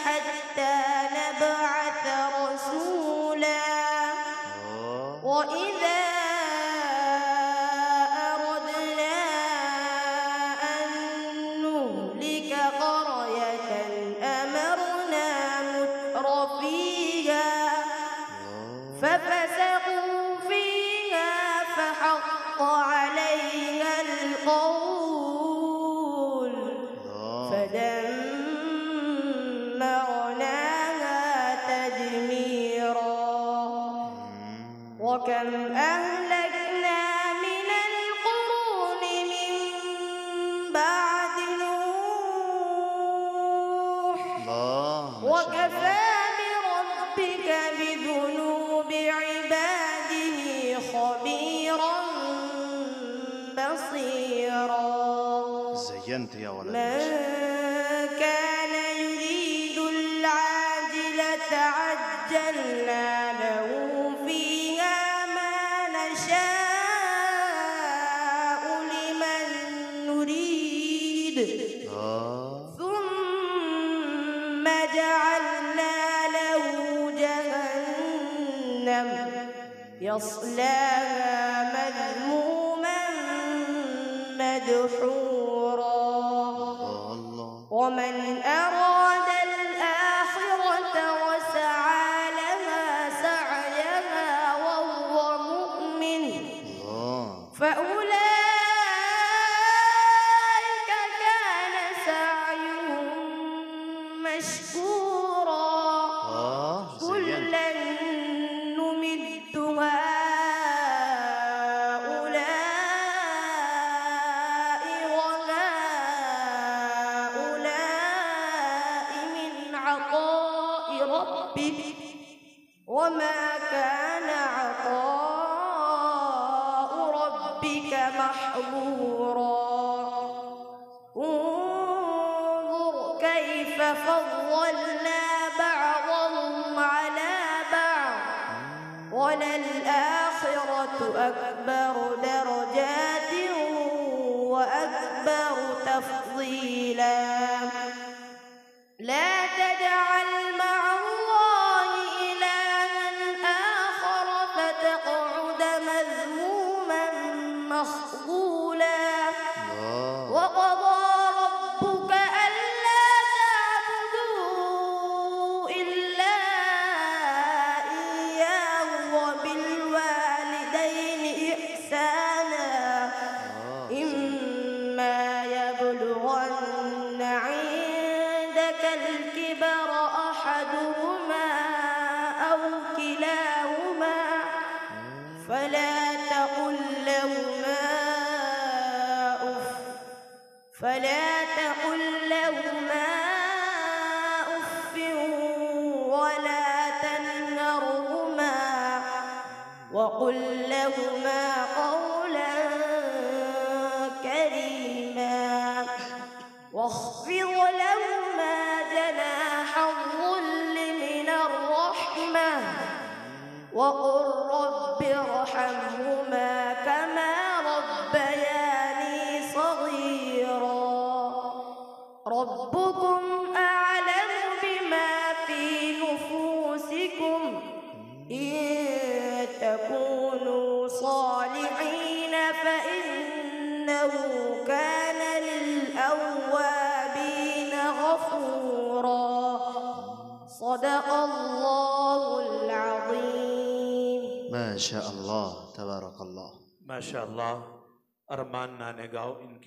حتى وكم أهلكنا من القرون من بعد نوح. Masya وكفى. بربك بذنوب عباده خبيرا بصيرا زينت يا ولد من كان يريد العاجلة عجلنا جهنم يصلاها مذموما مدحورا. ومن أراد ربك وما كان عطاء ربك محظورا. انظر كيف فضلنا بعضهم على بعض. وللآخرة أكبر درجات وأكبر تفضيلا. الكبر أحدهما أو كلاهما فلا تقل لهما أف فلا تقل لهما أف ولا تنهرهما وقل لهما قولا وقل رب ارحمهما كما ربياني صغيرا ربكم أعلم بما في نفوسكم إن تكونوا صالحين فإنه كان للأوابين غفورا صدق الله ما شاء الله تبارك الله माशा अल्लाह अरमान नानेगांव इनके